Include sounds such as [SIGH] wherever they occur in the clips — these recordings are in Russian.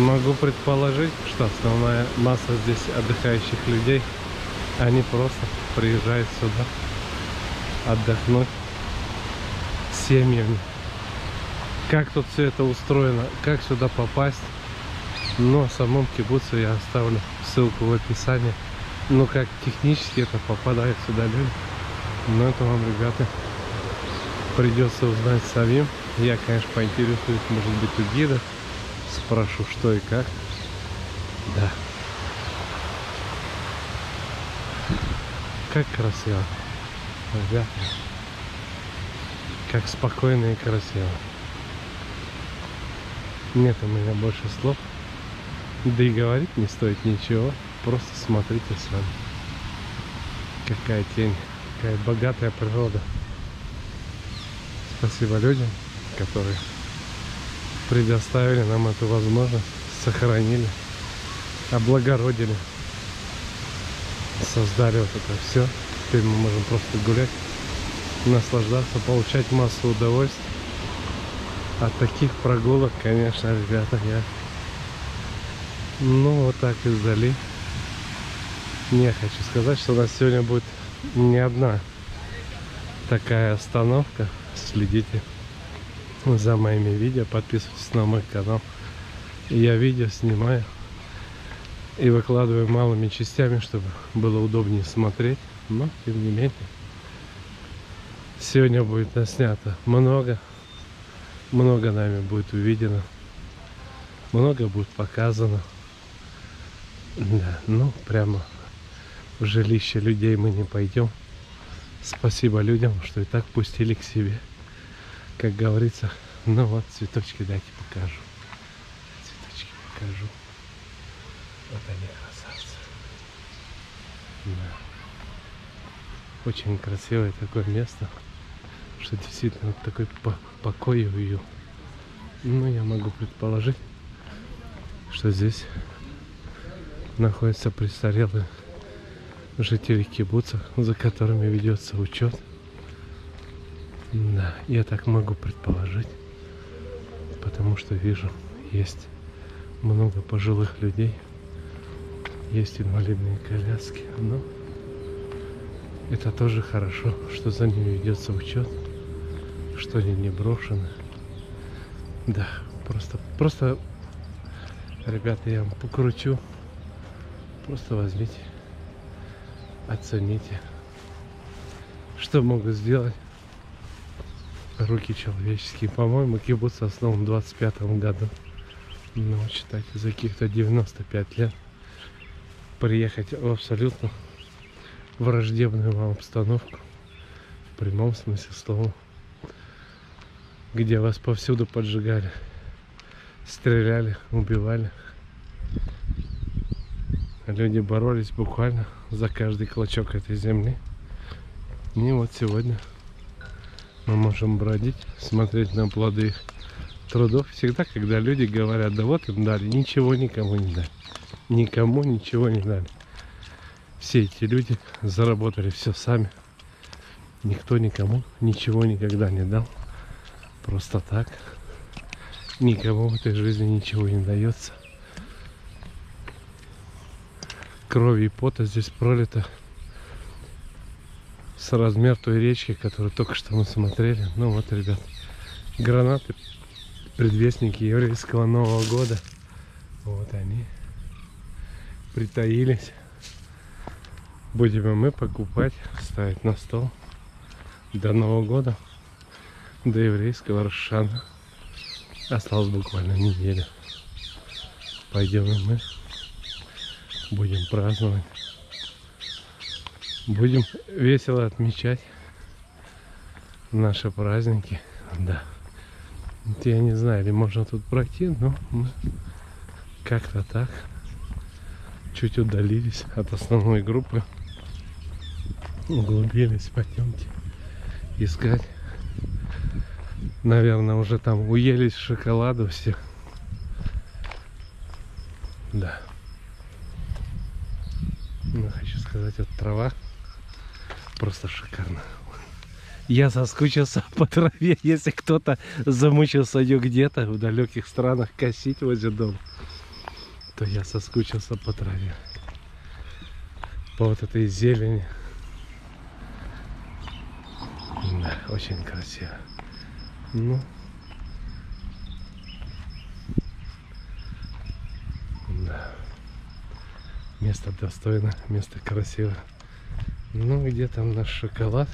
Могу предположить, что основная масса здесь отдыхающих людей, они просто приезжают сюда отдохнуть с семьями. Как тут все это устроено, как сюда попасть, но о самом кибуце я оставлю ссылку в описании. Ну как технически это попадает сюда люди. Но это вам, ребята, придется узнать самим. Я, конечно, поинтересуюсь, может быть, у гида. Спрошу, что и как. Да. Как красиво. Ребята. Как спокойно и красиво. Нет у меня больше слов. Да и говорить не стоит ничего. Просто смотрите сами. Какая тень. Какая богатая природа. Спасибо людям, которые предоставили нам эту возможность, сохранили, облагородили, создали вот это все. Теперь мы можем просто гулять, наслаждаться, получать массу удовольствия. От таких прогулок, конечно, ребята, я ну вот так издали. Не хочу сказать, что у нас сегодня будет не одна такая остановка. Следите за моими видео, подписывайтесь на мой канал. Я видео снимаю и выкладываю малыми частями, чтобы было удобнее смотреть. Но, тем не менее, сегодня будет наснято много. Много нами будет увидено. Много будет показано. Да, ну, прямо в жилище людей мы не пойдем. Спасибо людям, что и так пустили к себе. Как говорится, ну вот цветочки дайте покажу. Цветочки покажу. Вот они красавцы. Да. Очень красивое такое место, что действительно вот такой по покой и уют. Ну, я могу предположить, что здесь находятся престарелые жители кибуца, за которыми ведется учет. Да, я так могу предположить, потому что вижу, есть много пожилых людей, есть инвалидные коляски, но это тоже хорошо, что за ними ведется учет, что они не брошены. Да, просто, просто, ребята, я вам покручу, просто возьмите оцените, что могут сделать руки человеческие. По-моему, кибуц основан в 25 году. Ну, считайте, за каких-то 95 лет приехать в абсолютно враждебную вам обстановку. В прямом смысле слова. Где вас повсюду поджигали, стреляли, убивали. Люди боролись буквально за каждый клочок этой земли. И вот сегодня мы можем бродить, смотреть на плоды их трудов. Всегда, когда люди говорят, да вот им дали, ничего никому не дали. Никому ничего не дали. Все эти люди заработали все сами. Никто никому ничего никогда не дал. Просто так. Никому в этой жизни ничего не дается крови и пота здесь пролито с размер той речки, которую только что мы смотрели. Ну вот, ребят, гранаты, предвестники еврейского Нового года. Вот они притаились. Будем мы покупать, ставить на стол до Нового года, до еврейского Рошана. Осталось буквально неделя. Пойдем и мы будем праздновать. Будем весело отмечать наши праздники. Да. Я не знаю, ли можно тут пройти, но мы как-то так чуть удалились от основной группы. Углубились, пойдемте искать. Наверное, уже там уелись шоколаду все. Да. Ну, хочу сказать, вот трава просто шикарно. Я соскучился по траве, [LAUGHS] если кто-то замучился ее где-то в далеких странах косить возле дома. то я соскучился по траве. По вот этой зелени. Да, очень красиво. Ну. Да. Место достойно, место красиво. Ну, где там наш шоколад?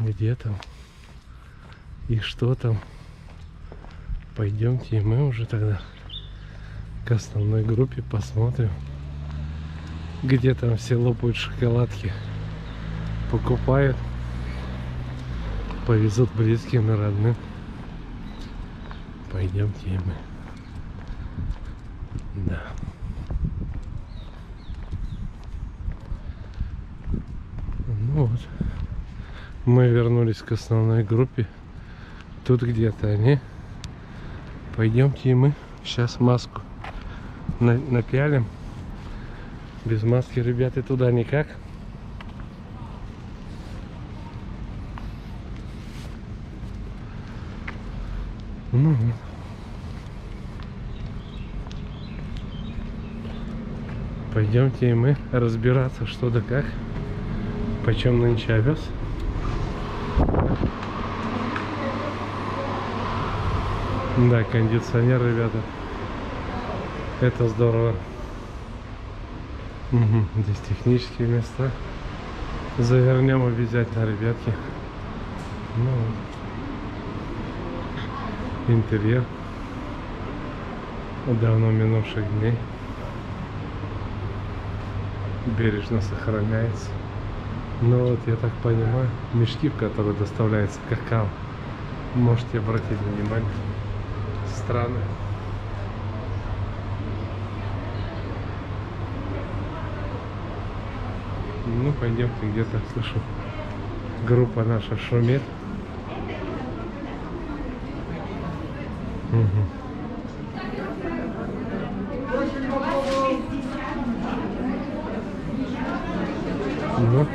Где там? И что там? Пойдемте, и мы уже тогда к основной группе посмотрим, где там все лопают шоколадки, покупают, повезут близким и родным. Пойдемте и мы. Да. Ну вот. Мы вернулись к основной группе. Тут где-то они. Пойдемте и мы сейчас маску на- напялим. Без маски, ребята, туда никак. Ну. Пойдемте и мы разбираться, что да как. Почем нынче овес. Да, кондиционер, ребята. Это здорово. Мгм, Здесь технические места. Завернем обязательно, ребятки. Ну, вот. интерьер давно минувших дней бережно сохраняется. Ну вот, я так понимаю, мешки, в которые доставляется какао, можете обратить внимание, страны. Ну, пойдемте где-то, слышу, группа наша шумит. Мгм. Ну,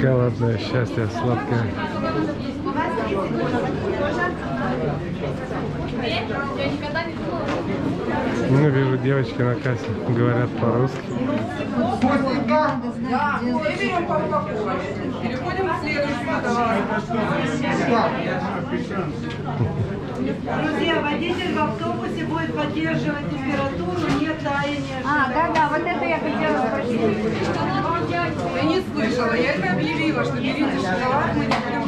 шоколадное счастье, сладкое. Ну, вижу, девочки на кассе говорят по-русски. Переходим к следующему. Друзья, водитель в автобусе будет поддерживать температуру, нет таяния. А, да, да, вот это я хотела спросить. Я не слышала, я это объявила, что берите шоколад, мы не будем.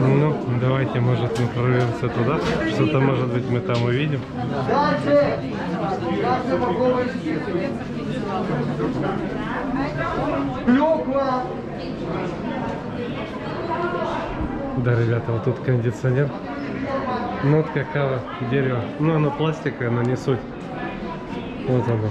Ну, давайте, может, мы прорвемся туда. Что-то, может быть, мы там увидим. Клёква. Да, ребята, вот тут кондиционер. Ну, вот какао, дерево. Ну, оно пластиковое, но не суть. Вот оно.